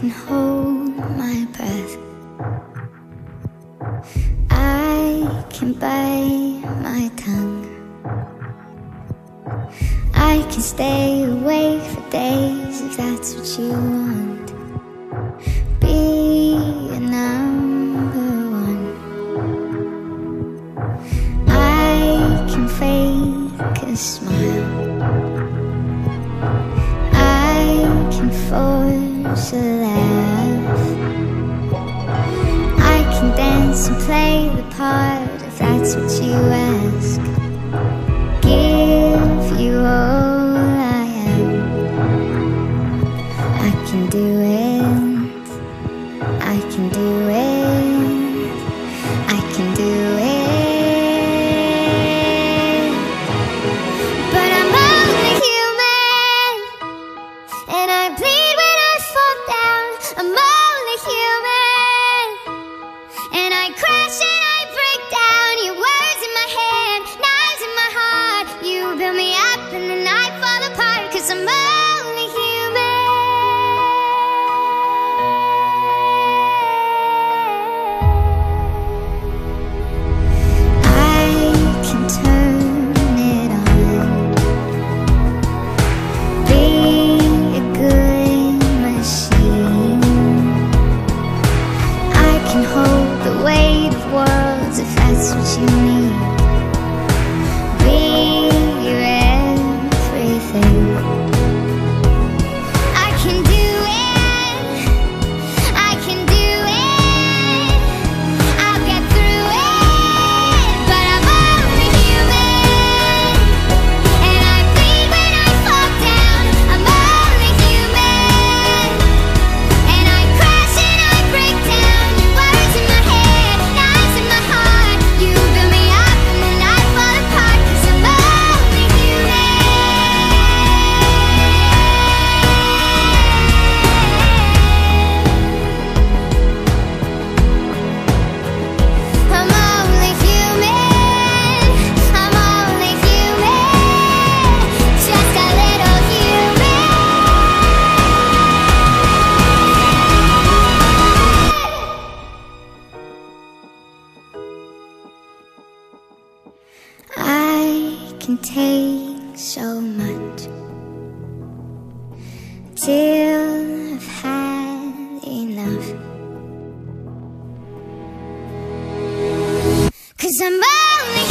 can hold my breath. I can bite my tongue. I can stay awake for days if that's what you want. Be a number one. I can fake a smile. I can force a laugh. I can dance and play the part if that's what you ask. Give you all I am. I can do it. And I crash and I break down. Your words in my head, knives in my heart. You build me up and then I fall apart. Cause I'm only human. I can turn it on. Be a good machine. I can hold worlds if that's I can take so much till I've had enough. Cause I'm only